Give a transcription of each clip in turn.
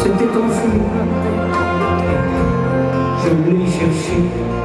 C'était enfui, je l'ai cherché.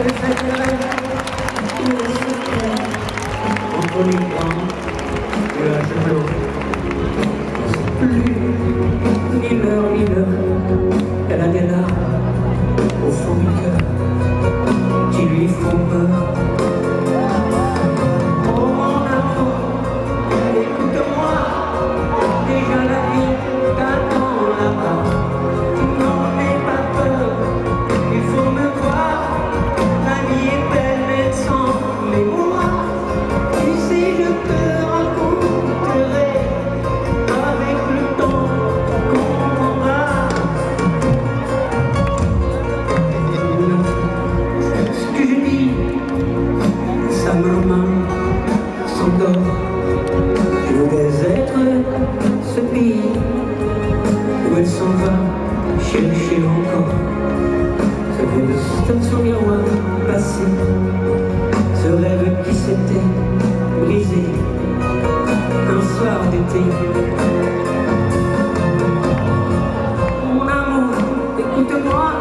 Plus ni l'heure ni l'heure, elle a des au fond du cœur. ce rêve qui s'était brisé un soir d'été. Mon amour, écoute-moi.